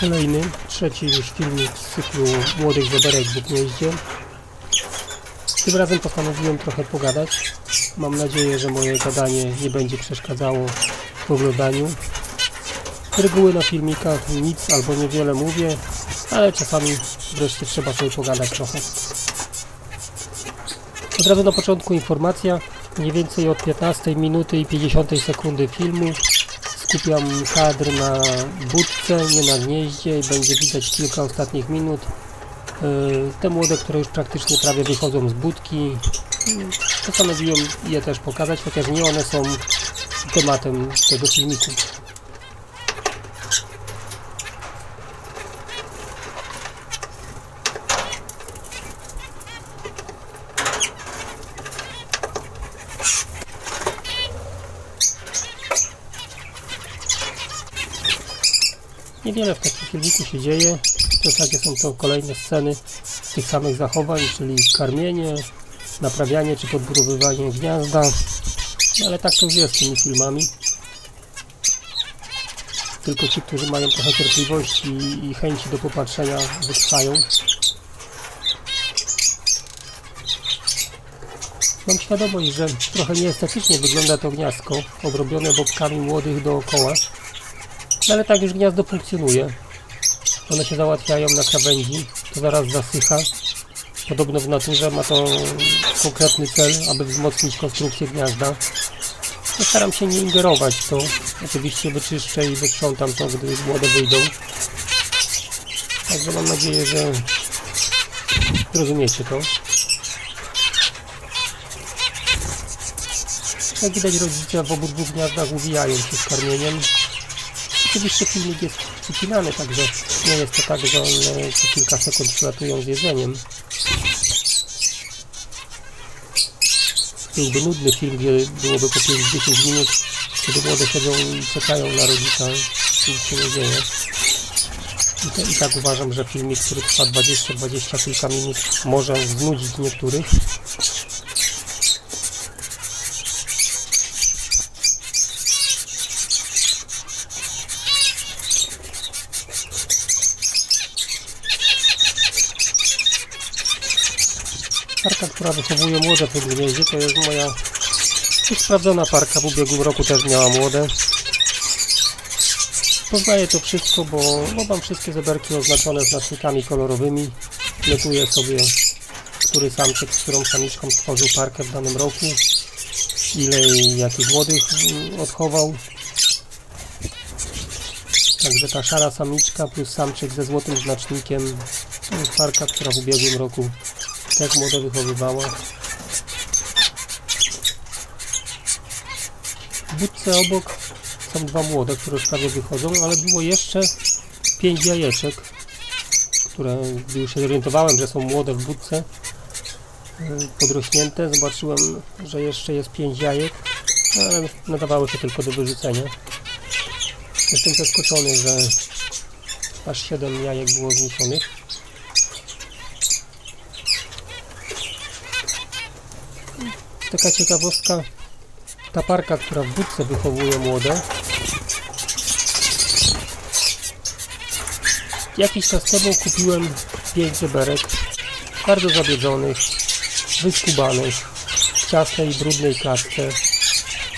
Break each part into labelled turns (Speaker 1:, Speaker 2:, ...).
Speaker 1: Kolejny, trzeci już filmik z cyklu Młodych Zeberek w Gnieździe. Tym razem postanowiłem trochę pogadać. Mam nadzieję, że moje gadanie nie będzie przeszkadzało w oglądaniu. Reguły na filmikach nic albo niewiele mówię, ale czasami wreszcie trzeba sobie pogadać trochę. Od razu na początku informacja, mniej więcej od 15 minuty i 50 sekundy filmu skupiam kadr na budce, nie na gnieździe i będzie widać kilka ostatnich minut. Yy, Te młode, które już praktycznie prawie wychodzą z budki, postanowiłem je też pokazać, chociaż nie one są tematem tego filmiku. Niewiele w takim filmiku się dzieje. W zasadzie są to kolejne sceny tych samych zachowań, czyli karmienie, naprawianie czy podbudowywanie gniazda. No ale tak to już jest z tymi filmami. Tylko ci, którzy mają trochę cierpliwości i chęci do popatrzenia wytrwają. Mam świadomość, że trochę nieestetycznie wygląda to gniazdko, obrobione bobkami młodych dookoła. No ale tak już gniazdo funkcjonuje. One się załatwiają na krawędzi, to zaraz zasycha. Podobno w naturze ma to konkretny cel, aby wzmocnić konstrukcję gniazda. No, staram się nie ingerować w to. Oczywiście wyczyszczę i wysprzątam to, gdy młode wyjdą. Także mam nadzieję, że zrozumiecie to. Jak widać rodzice w obydwu gniazdach uwijają się z karmieniem. Oczywiście filmik jest przycinany, także nie jest to tak, że one co kilka sekund przylatują z jedzeniem. Byłby nudny film, gdzie byłoby po 5-10 minut, kiedy młode siedzą i czekają na rodzica, nic się nie dzieje. I, te, I tak uważam, że filmik, który trwa 20-20 kilka minut, może znudzić niektórych. Parka, która wychowuje młode w gnieździe, to jest moja już sprawdzona parka. W ubiegłym roku też miała młode. Poznaję to wszystko, bo, bo mam wszystkie zeberki oznaczone znacznikami kolorowymi. Notuję sobie, który samczyk z którą samiczką stworzył parkę w danym roku. Ile i jakich młodych mm, odchował. Także ta szara samiczka plus samczyk ze złotym znacznikiem to jest parka, która w ubiegłym roku też młode wychowywała. W budce obok są dwa młode, które już prawie wychodzą, ale było jeszcze pięć jajeczek, które gdy już się zorientowałem, że są młode w budce, yy, podrośnięte, zobaczyłem, że jeszcze jest pięć jajek, ale nadawały się tylko do wyrzucenia. Jestem zaskoczony, że aż 7 jajek było zniesionych. Taka ciekawostka, ta parka, która w budce wychowuje młode, jakiś czas temu kupiłem 5 zeberek, bardzo zabiedzonych, wyskubanych, w ciasnej, brudnej klatce.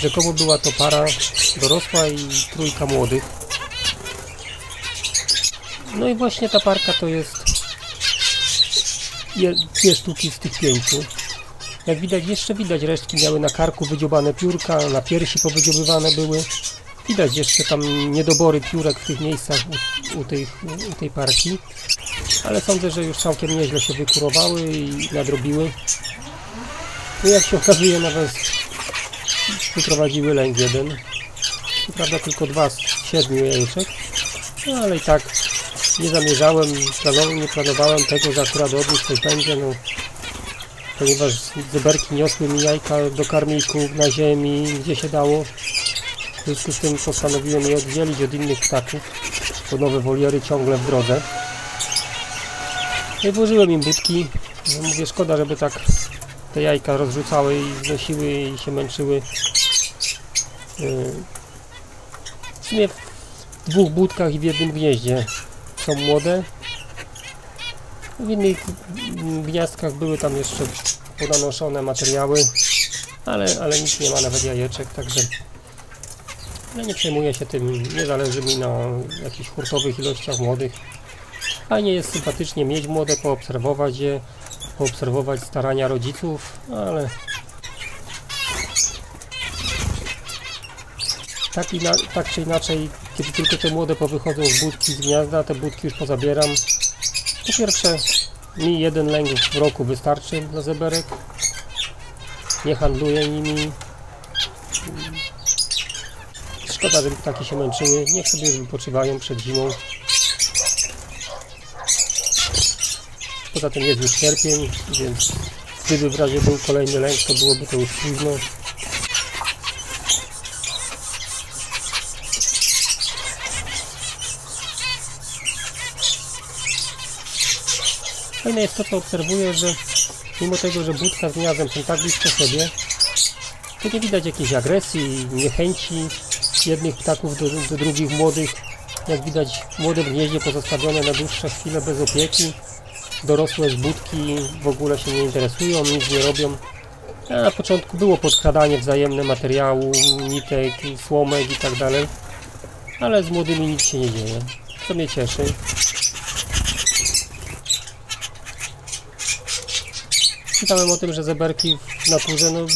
Speaker 1: Rzekomo była to para dorosła i trójka młodych. No i właśnie ta parka to jest je- dwie sztuki z tych pięciu. Jak widać, jeszcze widać resztki miały na karku wydziobane piórka, na piersi powydziobywane były. Widać jeszcze tam niedobory piórek w tych miejscach u, u, u tej parki. Ale sądzę, że już całkiem nieźle się wykurowały i nadrobiły. No jak się okazuje, nawet wyprowadziły lęk jeden. Co prawda tylko dwa z siedmiu jajeczek. No ale i tak nie zamierzałem, planow- nie planowałem tego, że akurat od nich coś będzie. No, ponieważ zeberki niosły mi jajka do karmików na ziemi, gdzie się dało. W związku z tym postanowiłem je oddzielić od innych ptaków, bo nowe woliery ciągle w drodze. No i włożyłem im budki. No mówię, szkoda, żeby tak te jajka rozrzucały i znosiły i się męczyły. Yy, W sumie w dwóch budkach i w jednym gnieździe są młode. W innych gniazdkach były tam jeszcze podanoszone materiały, ale, ale nic nie ma, nawet jajeczek, także ja nie przejmuję się tym, nie zależy mi na jakichś hurtowych ilościach młodych. Fajnie jest sympatycznie mieć młode, poobserwować je, poobserwować starania rodziców, ale tak, tak czy inaczej, kiedy tylko te młode powychodzą z budki z gniazda, te budki już pozabieram. Po pierwsze, mi jeden lęk w roku wystarczy dla zeberek. Nie handluję nimi. Szkoda, żeby ptaki się męczyły. Niech sobie wypoczywają przed zimą. Poza tym jest już sierpień, więc gdyby w razie był kolejny lęk, to byłoby to już późno. Fajne jest to, co obserwuję, że mimo tego, że budka z gniazdem są tak blisko sobie, to nie widać jakiejś agresji, niechęci jednych ptaków do, do drugich młodych. Jak widać, młode w gnieździe pozostawione na dłuższe chwile bez opieki. Dorosłe z budki w ogóle się nie interesują, nic nie robią. A na początku było podkradanie wzajemne materiału, nitek, słomek i tak dalej, ale z młodymi nic się nie dzieje, co mnie cieszy. Czytałem o tym, że zeberki w naturze no,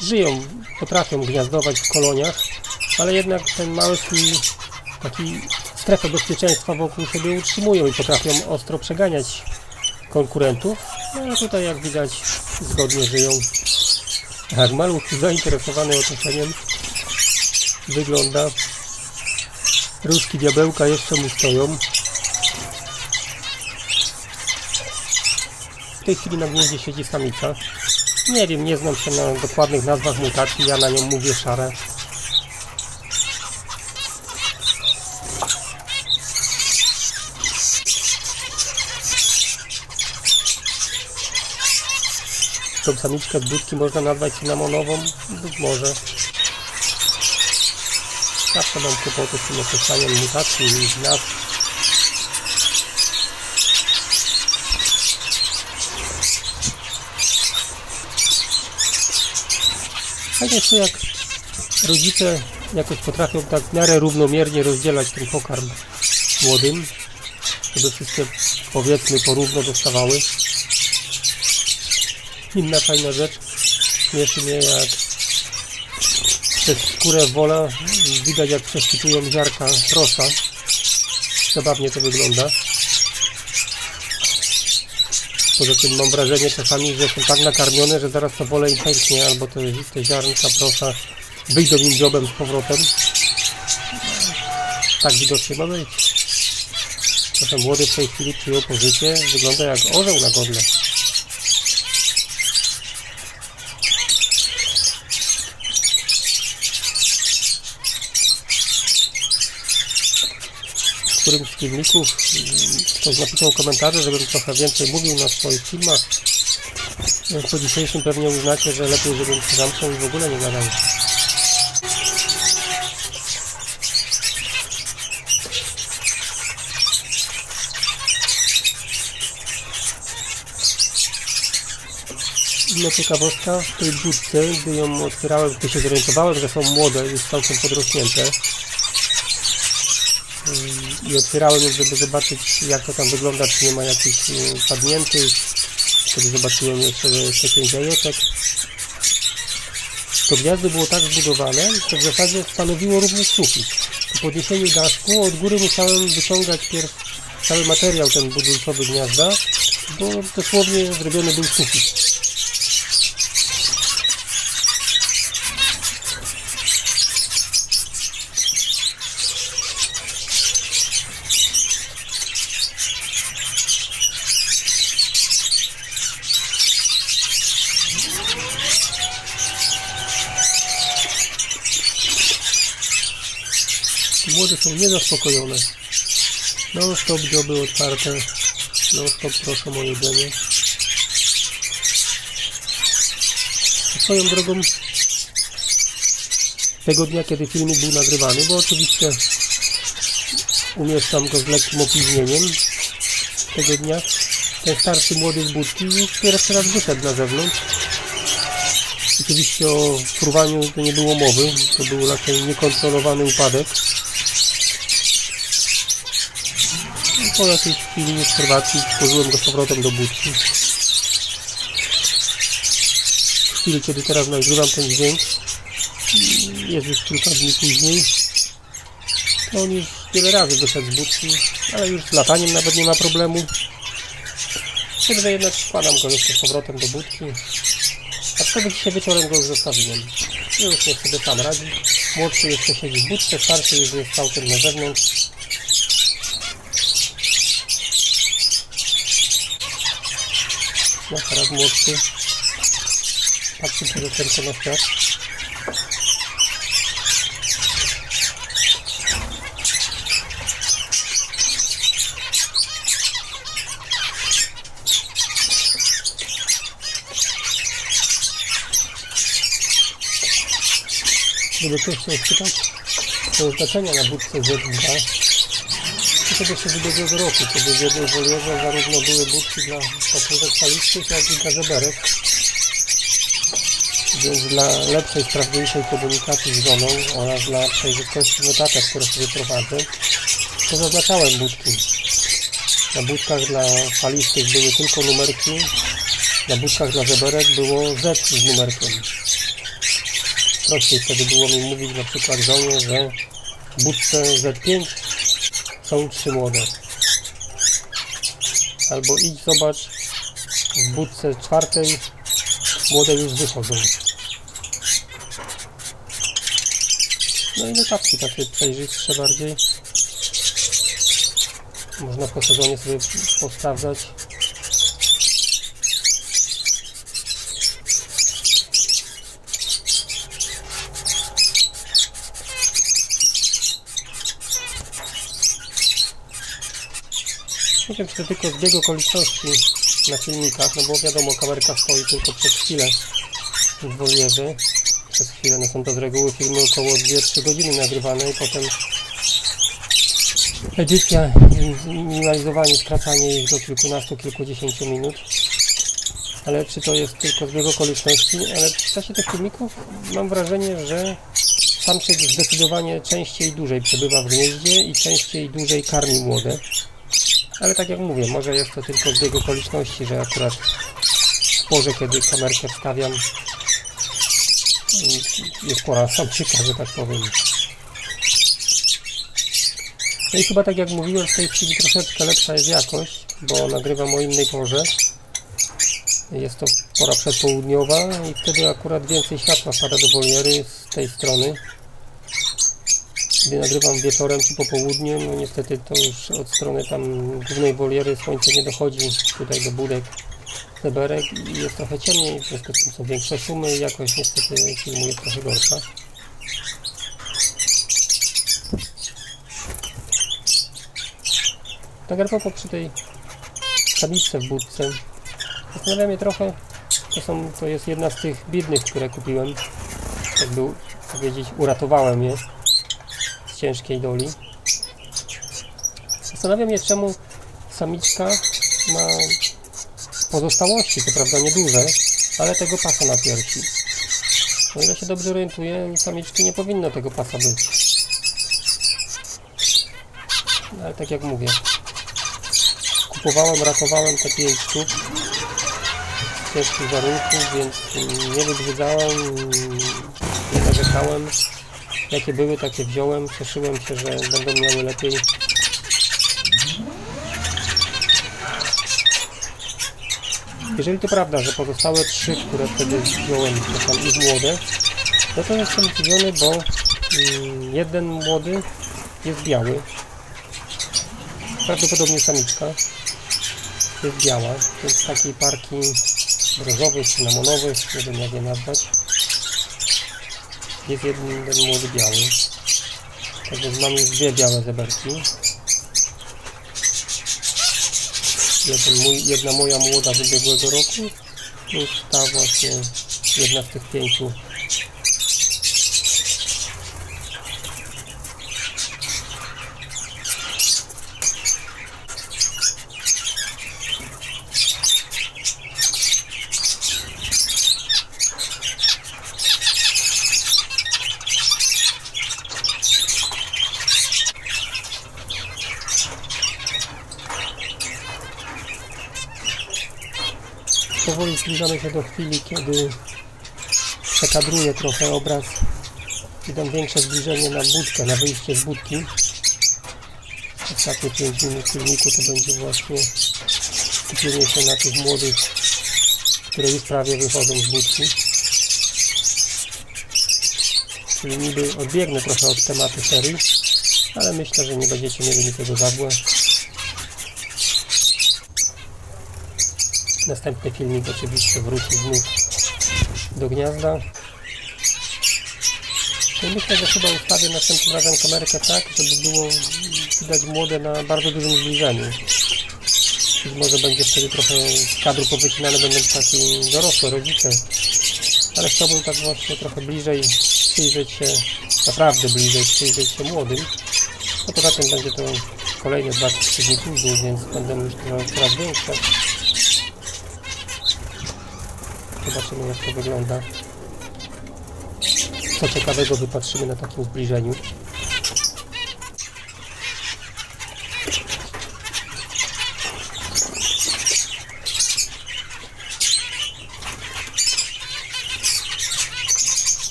Speaker 1: żyją, potrafią gniazdować w koloniach, ale jednak ten mały swój taki strefę bezpieczeństwa wokół siebie utrzymują i potrafią ostro przeganiać konkurentów. No a tutaj jak widać zgodnie żyją. Jak maluch zainteresowany otoczeniem wygląda. Różki diabełka jeszcze mu stoją. W tej chwili na gnieździe siedzi samica. Nie wiem, nie znam się na dokładnych nazwach mutacji, ja na nią mówię szare. Tą samiczkę z budki można nazwać cynamonową? Być może. Zawsze mam kłopoty z tym określaniem mutacji i nazw. To, jak rodzice jakoś potrafią tak w miarę równomiernie rozdzielać ten pokarm młodym, żeby wszystkie powiedzmy porówno dostawały. Inna fajna rzecz, śmieszy mnie jak przez skórę wola widać jak przesypują ziarka prosa. Zabawnie to wygląda. Poza tym mam wrażenie czasami, że są tak nakarmione, że zaraz to wolę im pęknie, albo te, te ziarnka prosa wyjdą im dziobem z powrotem. Tak widocznie ma być. Trochę młody w tej chwili przyjął pozycję, wygląda jak orzeł na godle. Którymś z filmików mm, ktoś napisał komentarze, żebym trochę więcej mówił na swoich filmach. No, Po dzisiejszym pewnie uznacie, że lepiej, żebym się zamknął i w ogóle nie gadał. Inna ciekawostka, w tej budce, gdy ją otwierałem, gdy się zorientowałem, że są młode, już całkiem podrośnięte i otwierałem ją, żeby zobaczyć jak to tam wygląda, czy nie ma jakichś y, padniętych. Wtedy zobaczyłem jeszcze, jeszcze pięć jajeczek. To gniazdo było tak zbudowane, że w zasadzie stanowiło również sufit. Po podniesieniu daszku od góry musiałem wyciągać pierw cały materiał ten budulcowy gniazda, bo dosłownie zrobiony był sufit. Młode są niezaspokojone. Non stop dzioby otwarte. Non stop proszą o jedzenie. Swoją drogą tego dnia, kiedy filmik był nagrywany, bo oczywiście umieszczam go z lekkim opóźnieniem tego dnia. Ten starszy młody z budki już pierwszy raz wyszedł na zewnątrz. Oczywiście o fruwaniu to nie było mowy, to był raczej niekontrolowany upadek. I po jakiejś chwili obserwacji włożyłem go z powrotem do budki. W chwili, kiedy teraz nagrywam ten dźwięk, jest już kilka dni później, to on już wiele razy wyszedł z budki, ale już z lataniem nawet nie ma problemu. Wtedy jednak składam go jeszcze z powrotem do budki. A wtedy dzisiaj wieczorem go już zostawiłem. Już niech sobie sam radzi. Młodszy jeszcze siedzi w budce, starszy już jest całkiem na zewnątrz. Teraz młodszy. Patrzy się do na świat. Gdyby ktoś chciał spytać o oznaczenia na budce Z2, to sobie się z ubiegłego roku, kiedy w jednej wolierze zarówno były budki dla papierek falistych, jak i dla żeberek. Więc dla lepszej, sprawniejszej komunikacji z żoną oraz dla przejrzystości notatek, które sobie prowadzę, to zaznaczałem budki. Na budkach dla falistych były tylko numerki, na budkach dla żeberek było Z z numerkiem prościej wtedy było mi mówić na przykład żonie, że budce Z5 są trzy młode. Albo idź zobacz, w budce czwartej młode już wychodzą. No i notatki takie przejrzystsze bardziej. Można po sezonie sobie posprawdzać Wiem, czy tylko zbieg okoliczności na filmikach, no bo wiadomo, kamerka stoi tylko przez chwilę w wolierze. Przez chwilę, no są to z reguły filmy około 2-3 godziny nagrywane i potem edycja, minimalizowanie, skracanie ich do kilkunastu, kilkudziesięciu minut. Ale czy to jest tylko zbieg okoliczności? Ale w czasie tych filmików mam wrażenie, że samczyk zdecydowanie częściej dłużej przebywa w gnieździe i częściej dłużej karmi młode. Ale tak jak mówię, może jest to tylko zbieg okoliczności, że akurat w porze, kiedy kamerkę wstawiam, jest pora samczyka, że tak powiem. No i chyba tak jak mówiłem, w tej chwili troszeczkę lepsza jest jakość, bo nagrywam o innej porze. Jest to pora przedpołudniowa i wtedy akurat więcej światła wpada do woliery z tej strony gdy nagrywam wieczorem czy po południu, no niestety to już od strony tam głównej woliery słońce nie dochodzi tutaj do budek zeberek i jest trochę ciemniej, w związku z tym są większe szumy i jakoś niestety filmu jest trochę gorsza. Tak a przy tej tabliczce w budce zastanawia mnie trochę, to, są, to jest jedna z tych biednych, które kupiłem, jakby powiedzieć uratowałem je ciężkiej doli. Zastanawiam się, czemu samiczka ma pozostałości, to prawda nieduże, ale tego pasa na piersi. O ile się dobrze orientuję, samiczki nie powinno tego pasa być. No, ale tak jak mówię, kupowałem, ratowałem te 5 sztuk ciężkich warunkach, więc nie wybrzydzałem, nie narzekałem. Jakie były, takie wziąłem. Cieszyłem się, że będą miały lepiej. Jeżeli to prawda, że pozostałe trzy, które wtedy wziąłem, to są ich młode, no to jestem zdziwiony, bo mm, jeden młody jest biały. Prawdopodobnie samiczka jest biała, więc takiej parki brązowych, cynamonowych, nie wiem jak je nazwać. Jest jeden, młody biały. Także mam już dwie białe zeberki. Jeden mój, jedna moja młoda z ubiegłego roku plus ta właśnie jedna z tych pięciu zbliżamy się do chwili, kiedy przekadruję trochę obraz i dam większe zbliżenie na budkę, na wyjście z budki. Ostatnie 5 minut filmiku to będzie właśnie skupienie się na tych młodych, które już prawie wychodzą z budki. Czyli niby odbiegnę trochę od tematu serii, ale myślę, że nie będziecie mieli niczego za złe. Następny filmik oczywiście wróci znów do gniazda. No i myślę, że chyba ustawię następnym razem kamerkę tak, żeby było widać młode na bardzo dużym zbliżeniu. Być może będzie wtedy trochę z kadru powycinane będą takie dorosłe rodzice. Ale chciałbym tak właśnie trochę bliżej przyjrzeć się, naprawdę bliżej przyjrzeć się młodym. No poza tym będzie to kolejne 2-3 dni później, więc będą już trochę coraz większe. Zobaczymy jak to wygląda. Co ciekawego wypatrzymy na takim zbliżeniu.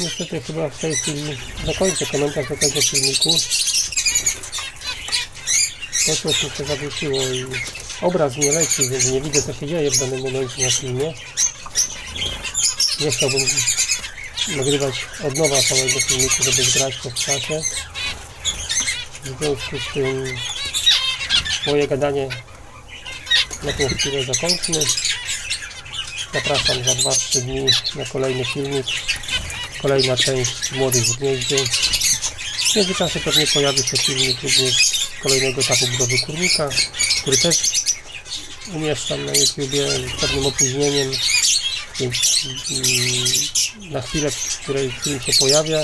Speaker 1: Niestety chyba w tej chwili zakończę komentarz do tego filmiku. To coś mi się zawiesiło i obraz nie leci, więc nie widzę co się dzieje w danym momencie na filmie. Nie chciałbym nagrywać od nowa całego filmiku, żeby zgrać to w czasie. W związku z tym moje gadanie na tą chwilę zakończmy. Zapraszam za 2-3 dni na kolejny filmik. Kolejna część Młodych w Gnieździe. W międzyczasie pewnie pojawi się filmik również kolejnego etapu budowy kurnika, który też umieszczam na YouTubie z pewnym opóźnieniem, więc mm, na chwilę, w której film się pojawia,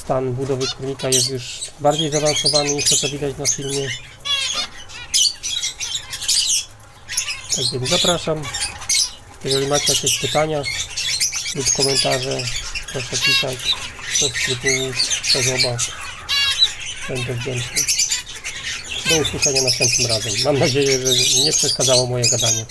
Speaker 1: stan budowy kurnika jest już bardziej zaawansowany niż to, co widać na filmie. Tak więc zapraszam. Jeżeli macie jakieś pytania lub komentarze, proszę pisać do sklepu Kozoba. Będę wdzięczny. Do usłyszenia następnym razem. Mam nadzieję, że nie przeszkadzało moje gadanie.